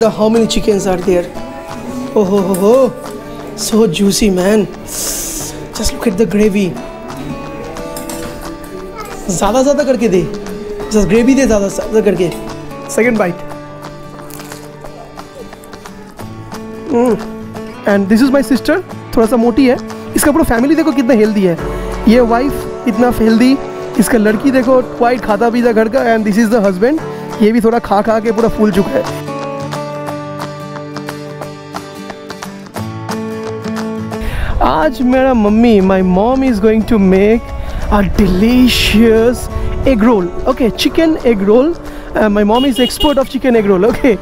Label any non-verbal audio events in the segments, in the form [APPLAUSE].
The- How many chickens are there? Oh, ho, ho, ho. so juicy, man. Just look at the gravy. ज़्यादा ज़्यादा करके दे। Just gravy दे ज़्यादा ज़्यादा करके। Second bite and this is my sister थोड़ा सा मोटी है। इसका पूरा फैमिली देखो कितना हेल्दी है। ये वाइफ इतना हेल्दी इसका लड़की देखो क्वाइट खाता पीता घर का। And this is the husband ये भी थोड़ा खा खा के पूरा फूल चुका है। आज मेरा mummy my mom is going to make a delicious egg roll okay chicken egg roll my mom is expert of chicken egg roll okay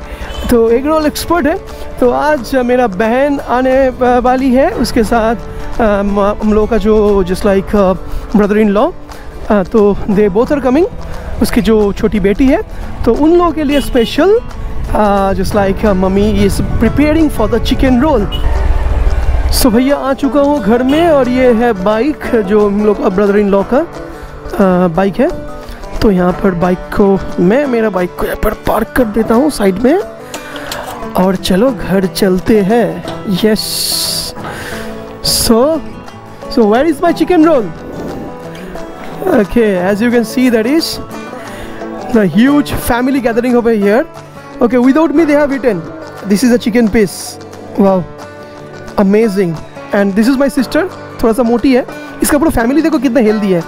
तो एग रोल एक्सपर्ट है. तो आज मेरा बहन आने वाली है. उसके साथ हम लोगों का जो just like brother in law तो दे बोथ आर कमिंग उसकी जो छोटी बेटी है. तो उन लोगों के लिए special just like mummy is preparing for the chicken roll so भैया, आ चुका हूँ घर में और ये है बाइक जो हम लोग का ब्रदर इन लॉ का बाइक है। तो यहाँ पर बाइक को मैं, मेरा बाइक को यहाँ पर पार्क कर देता हूँ साइड में। और चलो, घर चलते हैं। Yes so so where is my chicken roll okay as you can see that is the huge family gathering over here okay without me they have this is a chicken piece वाह amazing and this is my sister थोड़ा सा मोटी है। इसका पूरा family देखो कितना healthy है।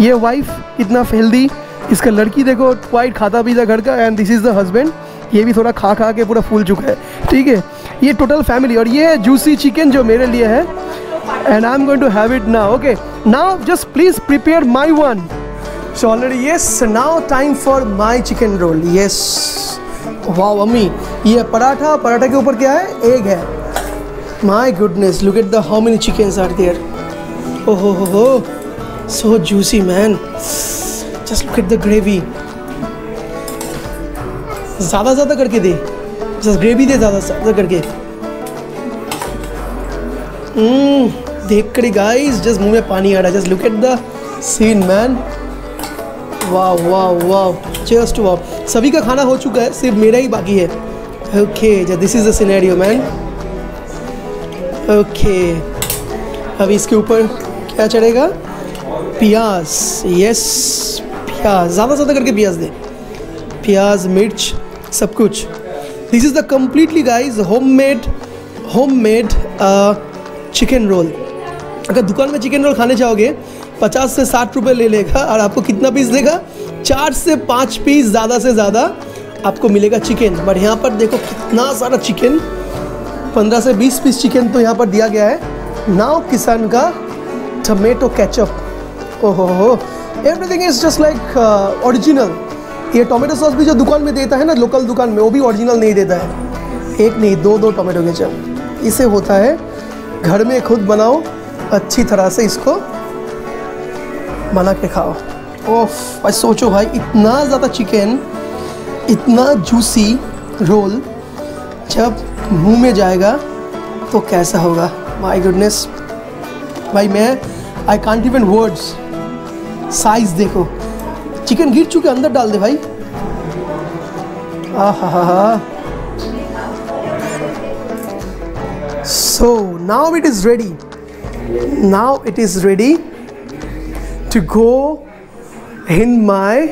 ये वाइफ इतना हेल्दी इसका लड़की देखो क्वाइट खाता पीता घर का। And this is the husband ये भी थोड़ा खा खा के पूरा फूल चुका है। ठीक है? ये टोटल फैमिली और ये है जूसी चिकन जो मेरे लिए है। And I am going to have it now okay now just please prepare my one so already yes now time for my chicken roll yes वाह मम्मी ये पराठा पराठा के ऊपर क्या है? एग है। My goodness, look at the how many chickens are there. Oh, ho, ho, ho. so juicy, man. Just look at the gravy. ज़्यादा ज़्यादा करके दे जस्ट ग्रेवी दे ज़्यादा ज़्यादा करके हम्म देख कर गाइस जस्ट मुँह में पानी आ रहा है just look at the scene man वाह वाह वाह जस्ट वाह सभी का खाना हो चुका है सिर्फ़ मेरा ही बाकी है okay this is the scenario man okay. अब इसके ऊपर क्या चढ़ेगा? प्याज। यस प्याज। ज़्यादा ज़्यादा करके प्याज दे। प्याज, मिर्च, सब कुछ। This is the completely guys homemade homemade chicken roll अगर दुकान में चिकन रोल खाने जाओगे, पचास से साठ रुपये ले लेगा और आपको कितना पीस देगा? चार से पाँच पीस ज़्यादा से ज़्यादा आपको मिलेगा चिकन बट यहाँ पर देखो कितना सारा चिकन पंद्रह से बीस पीस चिकन तो यहाँ पर दिया गया है। नाव किसान का टमेटो कैचअप ओहो, हो everything is just like original ये टोमेटो सॉस भी जो दुकान में देता है ना लोकल दुकान में, वो भी ओरिजिनल नहीं देता है। एक नहीं, दो दो टोमेटो केचप इसे होता है, घर में खुद बनाओ, अच्छी तरह से इसको बना के खाओ। ओफ भाई सोचो भाई, इतना ज़्यादा चिकन इतना जूसी रोल जब मुँह में जाएगा तो कैसा होगा? माय गुडनेस भाई, मैं I can't even words size देखो। चिकन गिर चुके, अंदर डाल दे भाई। आहा so now it is ready now it is ready to go in my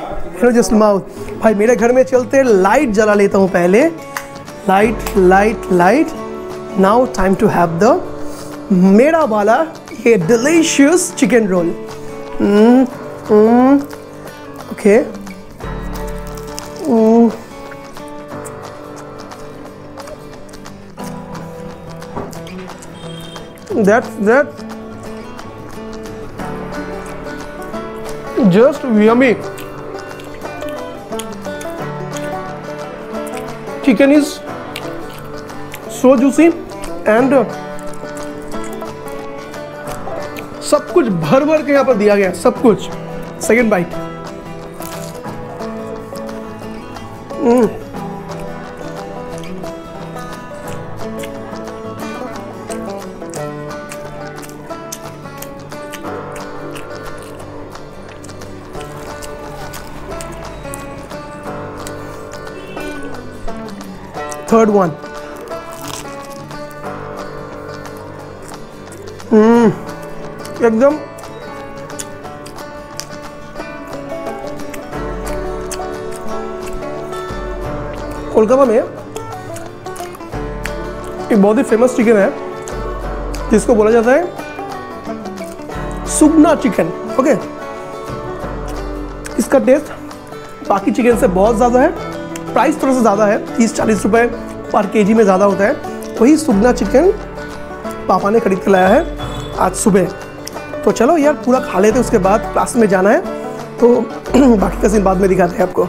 just mouth भाई, मेरे घर में चलते लाइट जला लेता हूँ पहले। light light light. Now time to have the mera wala a delicious chicken roll. Mm, mm, okay. Mm. that's that. Just yummy. Chicken is so juicy and सब कुछ भर भर के यहाँ पर दिया गया सब कुछ। सेकेंड बाइट थर्ड वन एकदम। कोलकाता में एक बहुत ही फ़ेमस चिकन है, जिसको बोला जाता है सुगना चिकन ओके इसका टेस्ट बाकी चिकन से बहुत ज़्यादा है प्राइस थोड़ा सा ज़्यादा है तीस चालीस रुपए पर केजी में ज़्यादा होता है। वही सुगना चिकन पापा ने खरीद के लाया है। आज सुबह। तो चलो यार, पूरा खा लेते उसके बाद क्लास में जाना है। तो [CLEARS THROAT] बाकी का सीन बाद में दिखाते हैं आपको।